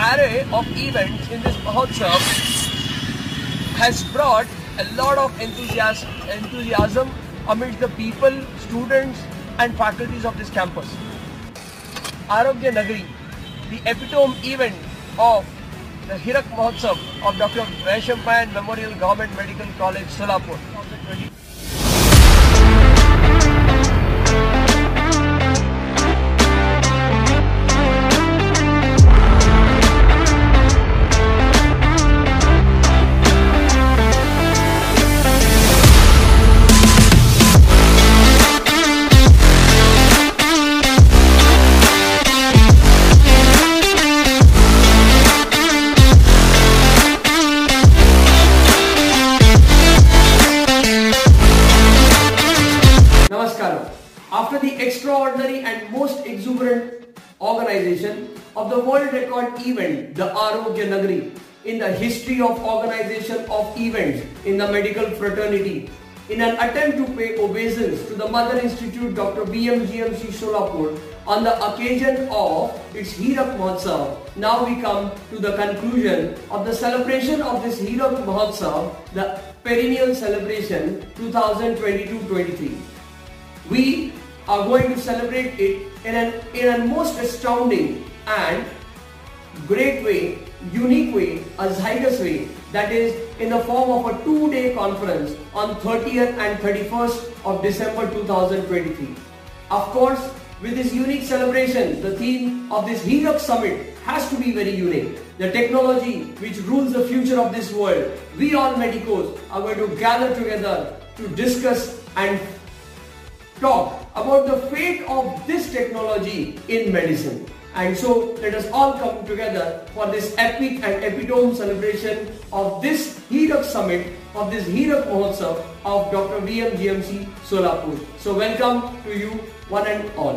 array of events in this Mahotsav has brought a lot of enthusiasm, enthusiasm amidst the people, students and faculties of this campus. Arogya Nagari, the epitome event of the Hirak Mahotsav of Dr. Vaishampayan Memorial Government Medical College, Solapur. After the extraordinary and most exuberant organization of the world record event, the Arogya Nagari, in the history of organization of events in the medical fraternity, in an attempt to pay obeisance to the Mother Institute Dr. VMGMC Solapur on the occasion of its Hirak Mahotsav, now we come to the conclusion of the celebration of this Hirak Mahotsav, the perennial celebration 2022-23 we are going to celebrate it in an, in a most astounding and great way, unique way, a Zydus way, that is in the form of a two-day conference on 30th and 31st of December 2023. Of course, with this unique celebration, the theme of this Hirak Summit has to be very unique. The technology which rules the future of this world, we all medicos are going to gather together to discuss and talk about the fate of this technology in medicine. And so let us all come together for this epic and epitome celebration of this Hirak Summit, of this Hirak Mahotsav of Dr. VM GMC Solapur. So welcome to you one and all.